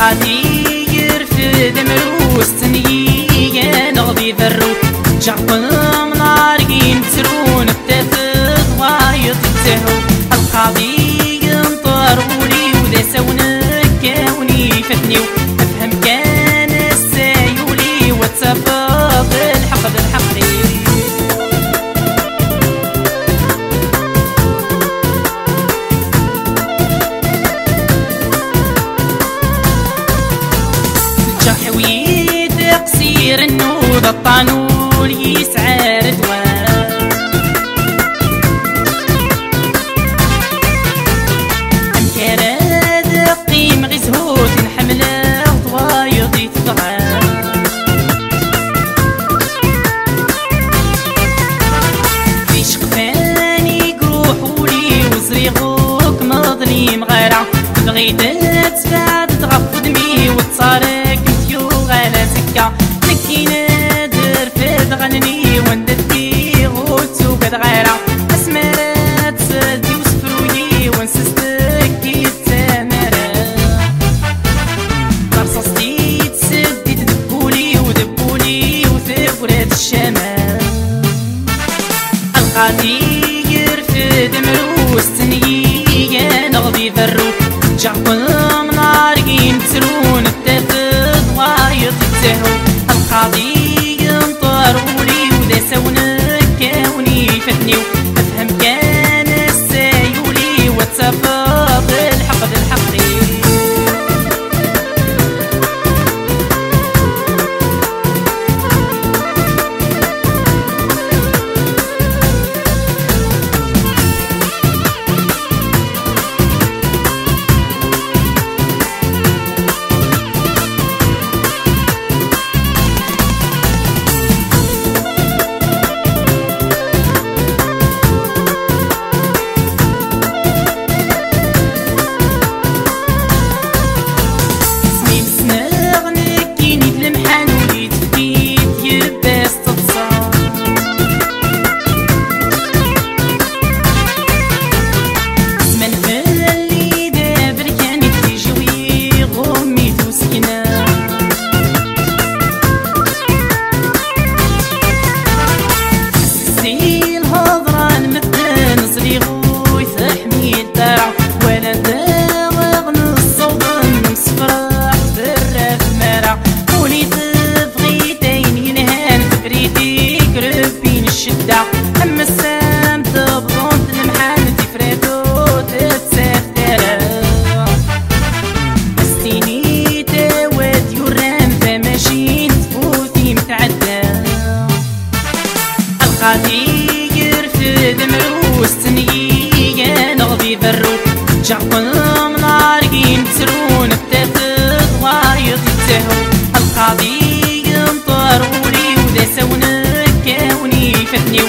غادي يرفد مروستني نغضي ذرو. جعقم نارقين ترون التفض وايض تهو القاضي ينطر ولي وذا سونك كوني فتنيو. الطانول يسعى ردوان أمكار قيم غزهوت نحمله ضوايض يتضعان في شقفاني قروح ولي مظليم غيره بغيت تفاد القاتي يرفد مروس تنيي نغضي ذرو. جعكم نار قيم ترون التفد وايط التهو القاضي جعقل منارقين بسرون التفض وايض يتهو القاضي ينطر ولي وذا سونك كوني فتنيو